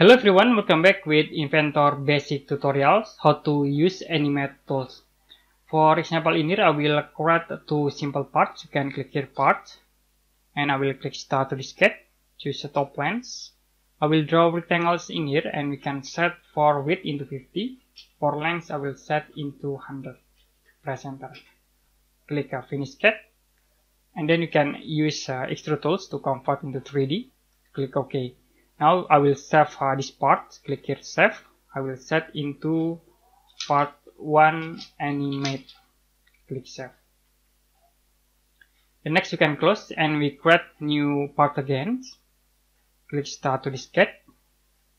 Hello everyone, welcome back with Inventor basic tutorials how to use animate tools. For example in here I will create two simple parts. You can click here parts and I will click start to sketch. Choose the top lens. I will draw rectangles in here and we can set for width into 50. For length I will set into 100. Press enter. Click uh, finish sketch and then you can use uh, extrude tools to convert into 3D. Click OK. Now I will save uh, this part. Click here save. I will set into part 1 animate. Click save. The next you can close and we create new part again. Click start to sketch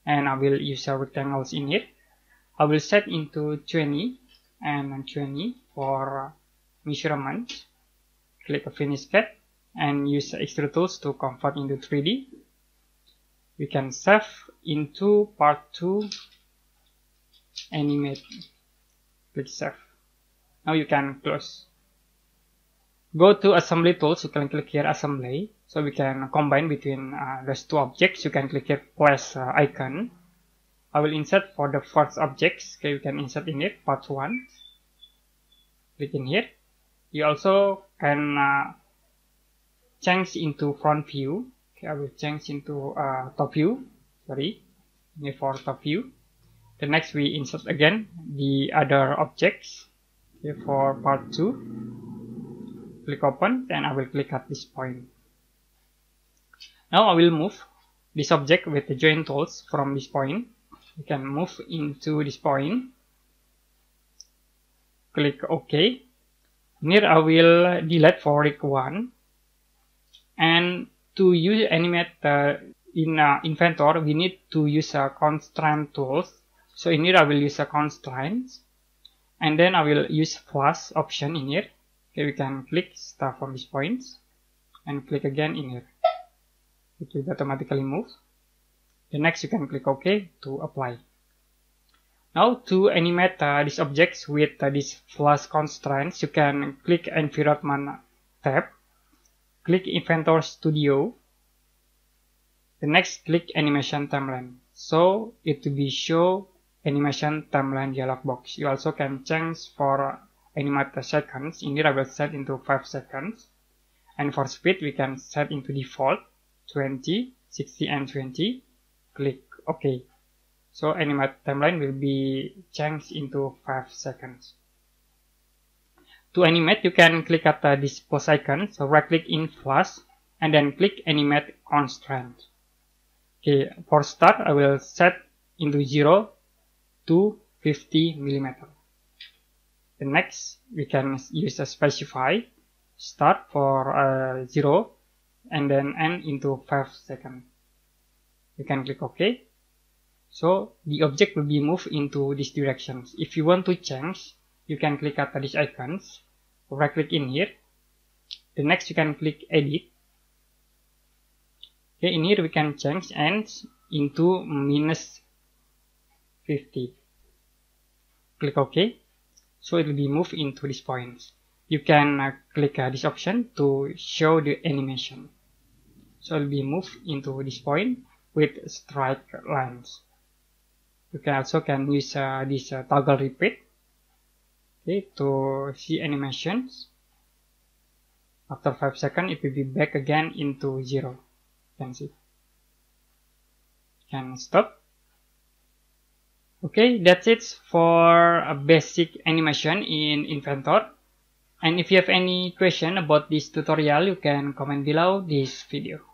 and I will use a rectangles in here. I will set into 20 and 20 for measurement. Click finish sketch and use extrude tools to convert into 3D we can save into part 2 animate click save now you can close. Go to assembly tools. You can click here assembly. So we can combine between uh, those two objects. You can click here plus uh, icon. I will insert for the first objects. Okay you can insert in it part 1 click in here. You also can uh, change into front view okay I will change into uh, top view. Sorry. For top view. The next we insert again the other objects. Okay, for part 2 click open then I will click at this point. Now I will move this object with the joint tools from this point. You can move into this point. Click OK. Here I will delete for rig 1 and to use animate uh, in uh, Inventor, we need to use a constraint tools. So in here I will use a constraint and then I will use flush option in here. Okay, we can click start from this point and click again in here. It will automatically move. The next you can click OK to apply. Now to animate uh, these objects with uh, this flush constraints, you can click environment tab click Inventor Studio. The next click animation timeline. So it will be show animation timeline dialog box. You also can change for animate seconds. In here I will set into 5 seconds. And for speed we can set into default 20, 60 and 20. Click OK. So animate timeline will be changed into 5 seconds. To animate, you can click at uh, this icon. So right click in flush and then click animate constraint. Okay, for start, I will set into 0 to 50 millimeter. The next, we can use a specify start for uh, 0 and then end into 5 seconds. You can click OK. So the object will be moved into these directions. If you want to change, you can click at these icons. Right click in here. The next you can click edit. Okay in here we can change ends into minus 50 click ok. So it will be moved into this point. You can uh, click uh, this option to show the animation. So it will be moved into this point with strike lines. You can also can use uh, this uh, toggle repeat okay to see animations. After 5 seconds it will be back again into 0 you can see can stop. Okay that's it for a basic animation in Inventor. And if you have any question about this tutorial you can comment below this video